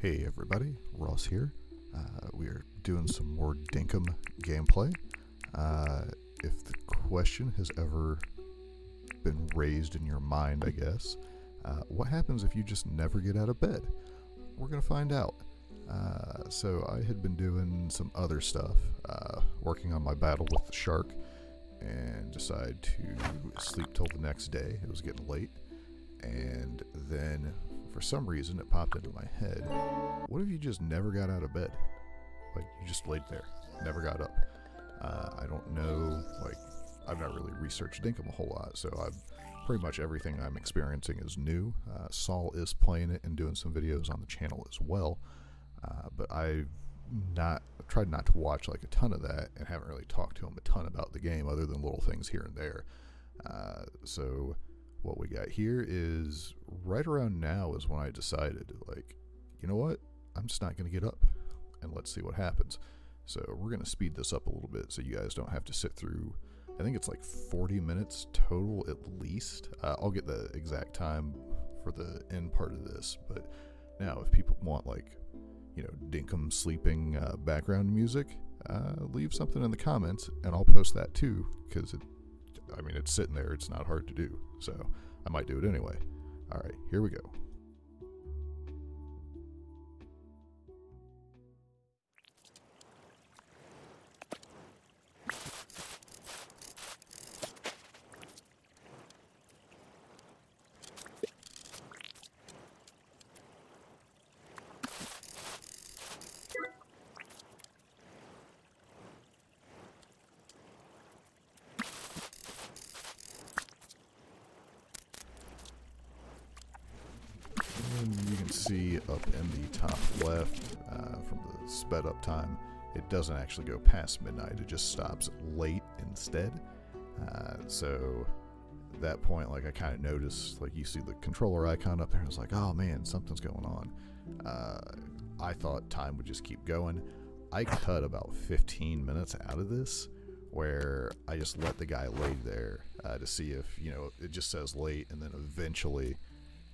Hey everybody, Ross here. Uh, we are doing some more Dinkum gameplay. Uh, if the question has ever been raised in your mind, I guess, uh, what happens if you just never get out of bed? We're going to find out. Uh, so I had been doing some other stuff, uh, working on my battle with the shark, and decided to sleep till the next day. It was getting late. And then for some reason it popped into my head. What if you just never got out of bed? Like you just laid there never got up. Uh, i don't know like i've not really researched dinkum a whole lot so i've pretty much everything i'm experiencing is new. Uh, saul is playing it and doing some videos on the channel as well. Uh, but i've not tried not to watch like a ton of that and haven't really talked to him a ton about the game other than little things here and there. Uh, so what we got here is right around now is when I decided, like, you know what? I'm just not going to get up and let's see what happens. So we're going to speed this up a little bit so you guys don't have to sit through, I think it's like 40 minutes total at least. Uh, I'll get the exact time for the end part of this, but now if people want like, you know, dinkum sleeping uh, background music, uh, leave something in the comments and I'll post that too because it I mean, it's sitting there. It's not hard to do. So I might do it anyway. All right, here we go. See up in the top left uh, from the sped up time, it doesn't actually go past midnight. It just stops late instead. Uh, so at that point, like I kind of noticed, like you see the controller icon up there, I was like, oh man, something's going on. Uh, I thought time would just keep going. I cut about 15 minutes out of this where I just let the guy lay there uh, to see if, you know, it just says late and then eventually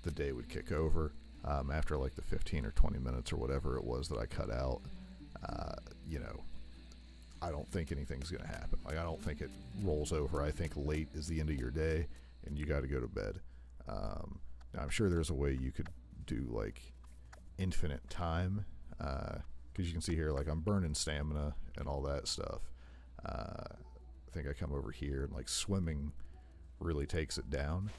the day would kick over um, after like the 15 or 20 minutes or whatever it was that I cut out. Uh, you know, I don't think anything's going to happen. Like, I don't think it rolls over. I think late is the end of your day and you got to go to bed. Um, now, I'm sure there's a way you could do like infinite time because uh, you can see here, like, I'm burning stamina and all that stuff. Uh, I think I come over here and like swimming really takes it down.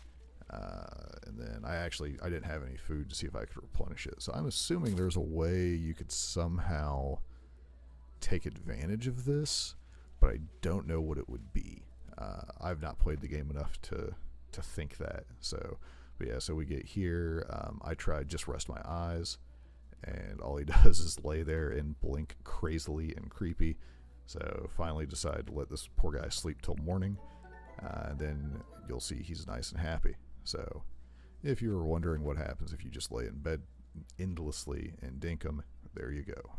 Uh, and then I actually I didn't have any food to see if I could replenish it. So I'm assuming there's a way you could somehow take advantage of this, but I don't know what it would be. Uh, I've not played the game enough to to think that. So, but yeah, so we get here. Um, I tried just rest my eyes, and all he does is lay there and blink crazily and creepy. So finally decide to let this poor guy sleep till morning. Uh, and then you'll see he's nice and happy. So, if you were wondering what happens if you just lay in bed endlessly and dinkum, there you go.